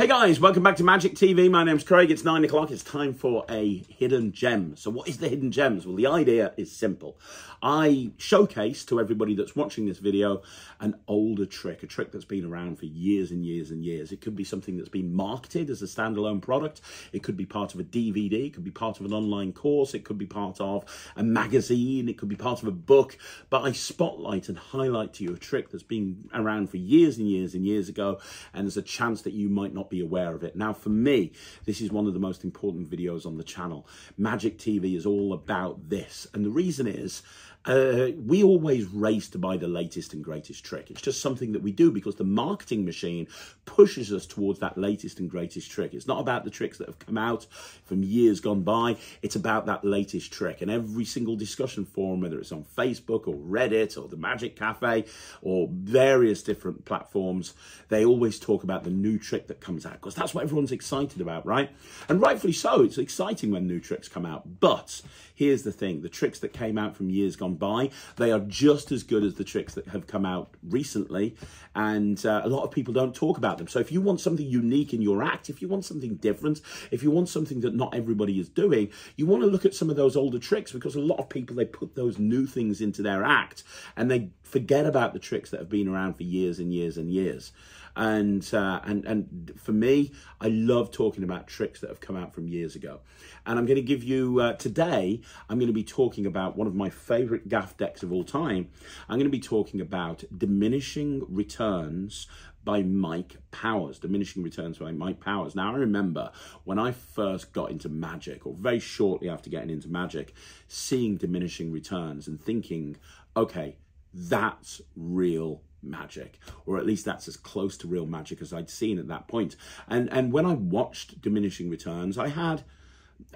Hey guys, welcome back to Magic TV. My name's Craig. It's nine o'clock. It's time for a hidden gem. So, what is the hidden gems? Well, the idea is simple. I showcase to everybody that's watching this video an older trick, a trick that's been around for years and years and years. It could be something that's been marketed as a standalone product. It could be part of a DVD. It could be part of an online course. It could be part of a magazine. It could be part of a book. But I spotlight and highlight to you a trick that's been around for years and years and years ago. And there's a chance that you might not be aware of it. Now, for me, this is one of the most important videos on the channel. Magic TV is all about this. And the reason is, uh, we always race to buy the latest and greatest trick. It's just something that we do because the marketing machine pushes us towards that latest and greatest trick. It's not about the tricks that have come out from years gone by. It's about that latest trick. And every single discussion forum, whether it's on Facebook or Reddit or the Magic Cafe or various different platforms, they always talk about the new trick that comes out because that's what everyone's excited about, right? And rightfully so. It's exciting when new tricks come out. But here's the thing, the tricks that came out from years gone by, they are just as good as the tricks that have come out recently. And uh, a lot of people don't talk about them. So if you want something unique in your act, if you want something different, if you want something that not everybody is doing, you want to look at some of those older tricks because a lot of people, they put those new things into their act and they forget about the tricks that have been around for years and years and years. And uh, and and for me, I love talking about tricks that have come out from years ago. And I'm going to give you uh, today. I'm going to be talking about one of my favorite gaff decks of all time. I'm going to be talking about diminishing returns by Mike Powers, Diminishing Returns by Mike Powers. Now, I remember when I first got into Magic, or very shortly after getting into Magic, seeing Diminishing Returns and thinking, okay, that's real magic or at least that's as close to real magic as I'd seen at that point. and and when I watched diminishing returns I had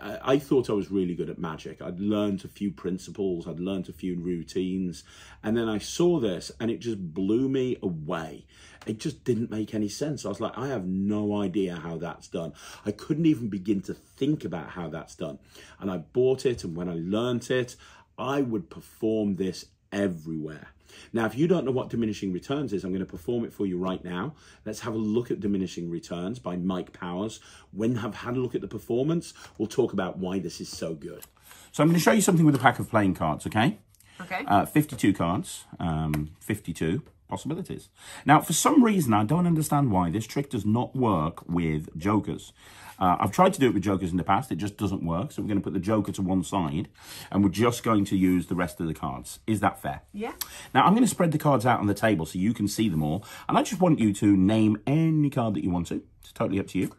I thought I was really good at magic. I'd learned a few principles, I'd learned a few routines, and then I saw this and it just blew me away. It just didn't make any sense. I was like, I have no idea how that's done. I couldn't even begin to think about how that's done. And I bought it, and when I learnt it, I would perform this everywhere. Now, if you don't know what diminishing returns is, I'm going to perform it for you right now. Let's have a look at diminishing returns by Mike Powers. When I've had a look at the performance, we'll talk about why this is so good. So I'm going to show you something with a pack of playing cards, okay? Okay. Uh, 52 cards, um, 52 possibilities. Now, for some reason, I don't understand why this trick does not work with jokers. Uh, I've tried to do it with jokers in the past. It just doesn't work. So we're going to put the joker to one side and we're just going to use the rest of the cards. Is that fair? Yeah. Now, I'm going to spread the cards out on the table so you can see them all. And I just want you to name any card that you want to. It's totally up to you.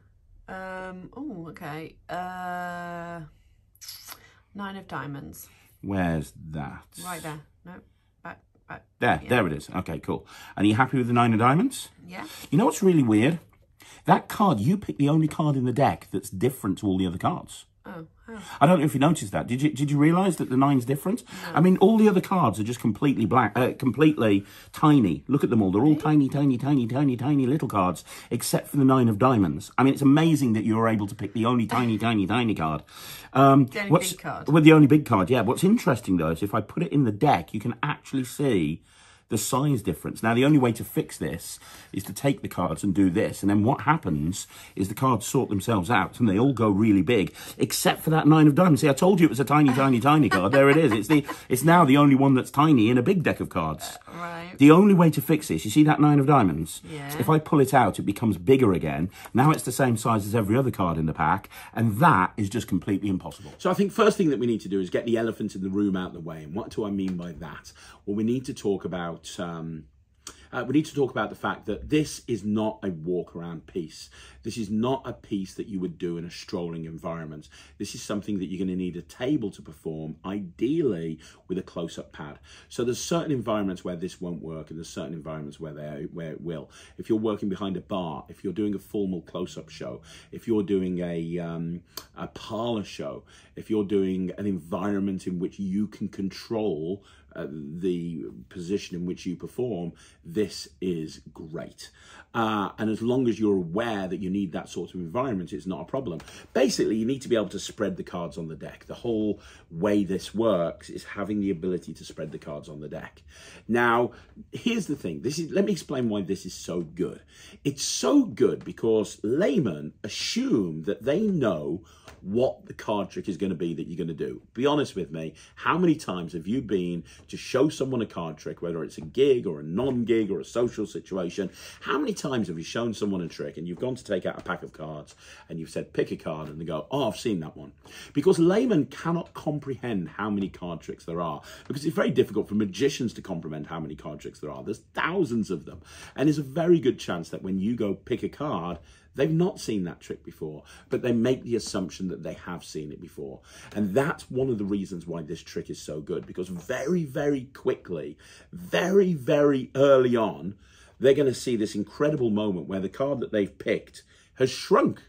Um. Oh, okay. Uh, nine of diamonds. Where's that? Right there. No, back. There, yeah. there it is. Okay, cool. And are you happy with the nine of diamonds? Yeah. You know what's really weird? That card, you pick the only card in the deck that's different to all the other cards. Oh. oh. I don't know if you noticed that. Did you Did you realise that the nine's different? No. I mean, all the other cards are just completely black, uh, completely tiny. Look at them all. They're all tiny, tiny, tiny, tiny, tiny little cards, except for the nine of diamonds. I mean, it's amazing that you were able to pick the only tiny, tiny, tiny card. Um, the only what's, big card. Well, the only big card, yeah. What's interesting, though, is if I put it in the deck, you can actually see the size difference. Now, the only way to fix this is to take the cards and do this. And then what happens is the cards sort themselves out and they all go really big, except for that nine of diamonds. See, I told you it was a tiny, tiny, tiny card. There it is. It's the it's now the only one that's tiny in a big deck of cards. Uh, right. The only way to fix this, you see that nine of diamonds? Yeah. If I pull it out, it becomes bigger again. Now it's the same size as every other card in the pack. And that is just completely impossible. So I think first thing that we need to do is get the elephant in the room out of the way. And what do I mean by that? Well, we need to talk about um, uh, we need to talk about the fact that this is not a walk around piece. This is not a piece that you would do in a strolling environment. This is something that you're going to need a table to perform, ideally with a close-up pad. So there's certain environments where this won't work, and there's certain environments where they where it will. If you're working behind a bar, if you're doing a formal close-up show, if you're doing a um, a parlor show, if you're doing an environment in which you can control the position in which you perform, this is great. Uh, and as long as you're aware that you need that sort of environment, it's not a problem. Basically, you need to be able to spread the cards on the deck. The whole way this works is having the ability to spread the cards on the deck. Now, here's the thing. This is let me explain why this is so good. It's so good because laymen assume that they know what the card trick is going to be that you're going to do. Be honest with me. How many times have you been to show someone a card trick, whether it's a gig or a non-gig or a social situation? How many times have you shown someone a trick and you've gone to take out a pack of cards and you've said, pick a card and they go, oh, I've seen that one. Because laymen cannot comprehend how many card tricks there are because it's very difficult for magicians to comprehend how many card tricks there are. There's thousands of them. And there's a very good chance that when you go pick a card, They've not seen that trick before, but they make the assumption that they have seen it before. And that's one of the reasons why this trick is so good, because very, very quickly, very, very early on, they're going to see this incredible moment where the card that they've picked has shrunk.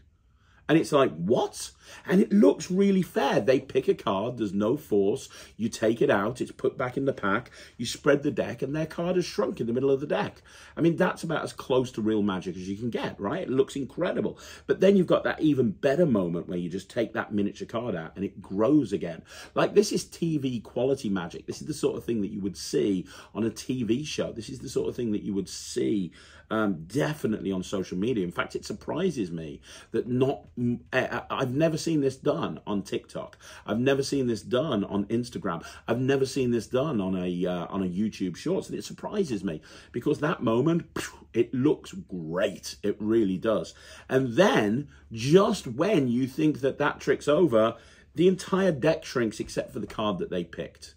And it's like, what? And it looks really fair. They pick a card, there's no force. You take it out, it's put back in the pack, you spread the deck, and their card has shrunk in the middle of the deck. I mean, that's about as close to real magic as you can get, right? It looks incredible. But then you've got that even better moment where you just take that miniature card out and it grows again. Like, this is TV quality magic. This is the sort of thing that you would see on a TV show. This is the sort of thing that you would see um, definitely on social media. In fact, it surprises me that not, I've never seen this done on TikTok. I've never seen this done on Instagram. I've never seen this done on a, uh, on a YouTube Shorts. And it surprises me because that moment, it looks great. It really does. And then just when you think that that trick's over, the entire deck shrinks except for the card that they picked.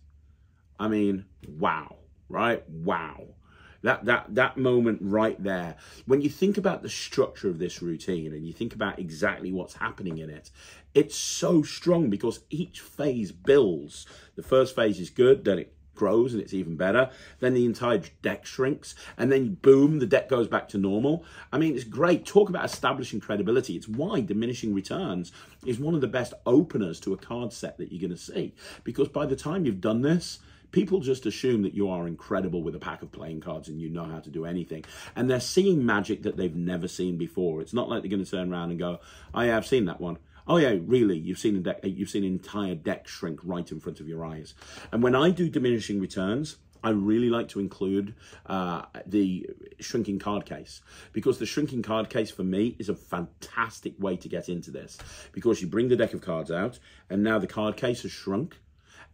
I mean, wow, right? Wow. That, that, that moment right there. When you think about the structure of this routine and you think about exactly what's happening in it, it's so strong because each phase builds. The first phase is good, then it grows and it's even better. Then the entire deck shrinks, and then boom, the deck goes back to normal. I mean, it's great. Talk about establishing credibility. It's why diminishing returns is one of the best openers to a card set that you're going to see. Because by the time you've done this, people just assume that you are incredible with a pack of playing cards and you know how to do anything. And they're seeing magic that they've never seen before. It's not like they're going to turn around and go, oh yeah, I've seen that one. Oh yeah, really? You've seen a deck, you've seen an entire deck shrink right in front of your eyes. And when I do diminishing returns, I really like to include uh, the shrinking card case because the shrinking card case for me is a fantastic way to get into this because you bring the deck of cards out and now the card case has shrunk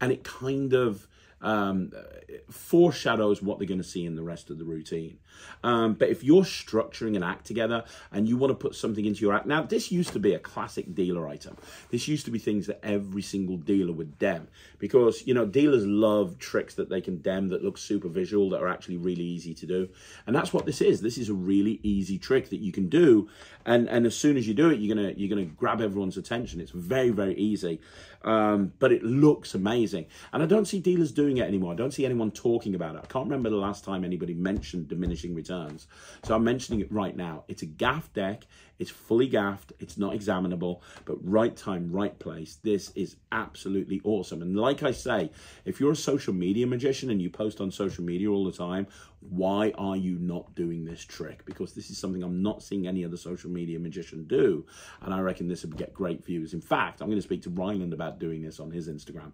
and it kind of um, foreshadows what they're going to see in the rest of the routine. Um, but if you're structuring an act together and you want to put something into your act, now this used to be a classic dealer item. This used to be things that every single dealer would dem because, you know, dealers love tricks that they can dem that look super visual, that are actually really easy to do. And that's what this is. This is a really easy trick that you can do. And, and as soon as you do it, you're going to, you're going to grab everyone's attention. It's very, very easy. Um, but it looks amazing. And I don't see dealers doing it anymore. I don't see anyone talking about it. I can't remember the last time anybody mentioned diminishing returns. So I'm mentioning it right now. It's a gaff deck. It's fully gaffed. It's not examinable, but right time, right place. This is absolutely awesome. And like I say, if you're a social media magician and you post on social media all the time, why are you not doing this trick? Because this is something I'm not seeing any other social media magician do. And I reckon this would get great views. In fact, I'm going to speak to Ryland about doing this on his Instagram.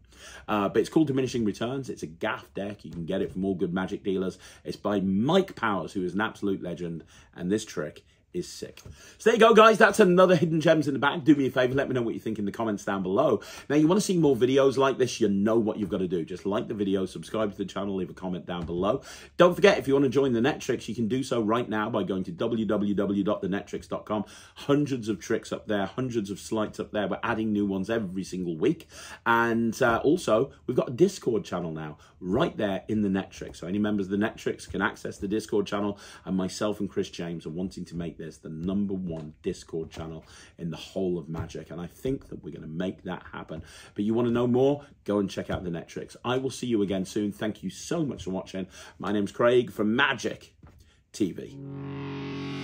Uh, but it's called Diminishing Returns. It's a gaff deck. You can get it from all good magic dealers. It's by Mike Powers, who is an absolute legend. And this trick is sick. So there you go, guys. That's another Hidden Gems in the Bag. Do me a favor. Let me know what you think in the comments down below. Now, you want to see more videos like this, you know what you've got to do. Just like the video, subscribe to the channel, leave a comment down below. Don't forget, if you want to join the Netrix, you can do so right now by going to www.thenetrix.com. Hundreds of tricks up there, hundreds of sleights up there. We're adding new ones every single week. And uh, also, we've got a Discord channel now, right there in the Netrix. So any members of the Netrix can access the Discord channel. And myself and Chris James are wanting to make this the number one Discord channel in the whole of Magic. And I think that we're going to make that happen. But you want to know more? Go and check out the Netrix. I will see you again soon. Thank you so much for watching. My name's Craig from Magic TV.